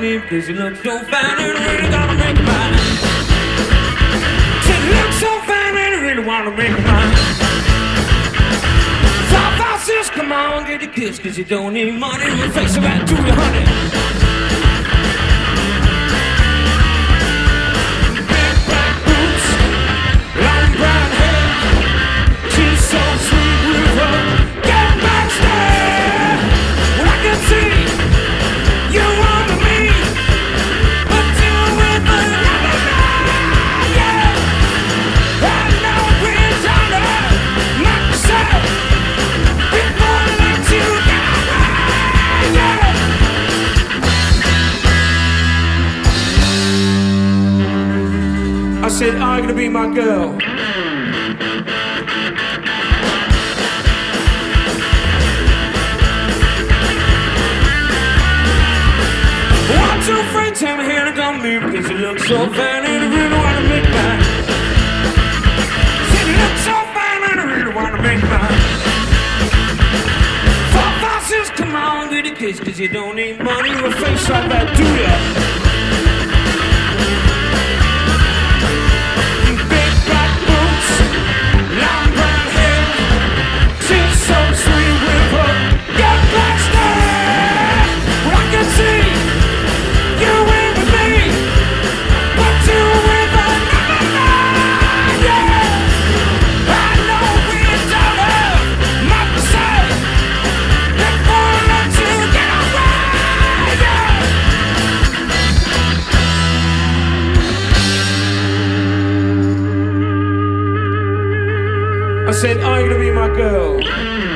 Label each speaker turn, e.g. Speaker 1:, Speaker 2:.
Speaker 1: me because you look so fine and really gonna make you mine. Said you look so fine and I really wanna make you mine. Five, five, six, come on, get a kiss because you don't need money. We'll face it right to you, honey. Said, Are you gonna be my girl? Want two friends and here to come me because you look so fine and I really wanna make mine. Said you look so fine and I really wanna make mine. Four bosses, come on, get a kiss because you don't need money. We'll face off that do ya. I said, you gonna be my girl?